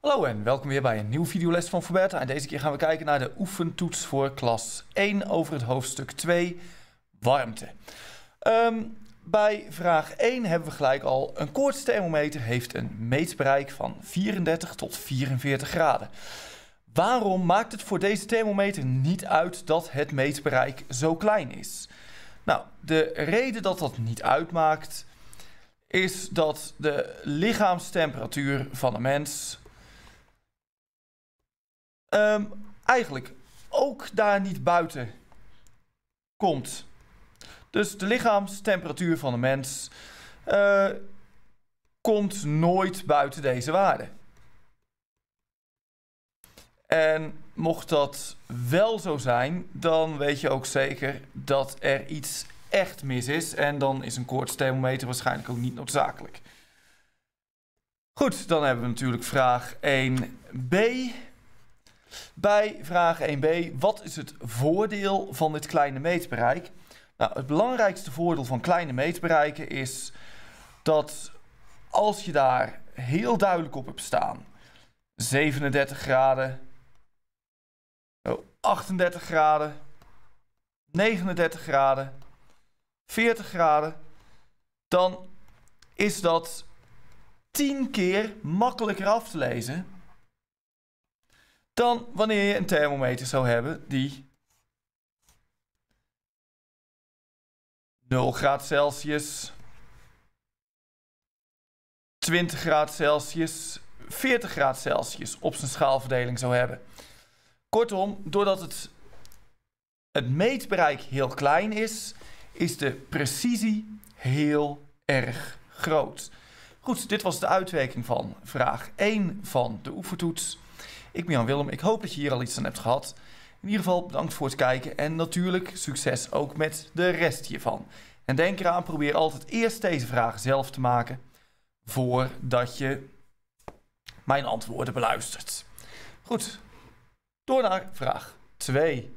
Hallo en welkom weer bij een nieuwe videoles van Forberta. En deze keer gaan we kijken naar de oefentoets voor klas 1 over het hoofdstuk 2, warmte. Ehm, bij vraag 1 hebben we gelijk al een koortsthermometer heeft een meetbereik van 34 tot 44 graden. Waarom maakt het voor deze thermometer niet uit dat het meetbereik zo klein is? Nou, de reden dat dat niet uitmaakt is dat de lichaamstemperatuur van een mens ehm, eigenlijk ook daar niet buiten komt. Dus de lichaamstemperatuur van een mens uh, komt nooit buiten deze waarde. En mocht dat wel zo zijn, dan weet je ook zeker dat er iets echt mis is. En dan is een koortsthermometer waarschijnlijk ook niet noodzakelijk. Goed, dan hebben we natuurlijk vraag 1b. Bij vraag 1b, wat is het voordeel van dit kleine meetbereik? Nou, het belangrijkste voordeel van kleine meetbereiken is dat als je daar heel duidelijk op hebt staan, 37 graden, 38 graden, 39 graden, 40 graden, dan is dat 10 keer makkelijker af te lezen dan wanneer je een thermometer zou hebben die 0 graden Celsius, 20 graden Celsius, 40 graden Celsius op zijn schaalverdeling zou hebben. Kortom, doordat het, het meetbereik heel klein is, is de precisie heel erg groot. Goed, dit was de uitwerking van vraag 1 van de oefentoets. Ik ben Jan Willem, ik hoop dat je hier al iets aan hebt gehad. In ieder geval bedankt voor het kijken en natuurlijk succes ook met de rest hiervan. En denk eraan, probeer altijd eerst deze vragen zelf te maken voordat je mijn antwoorden beluistert. Goed, door naar vraag 2.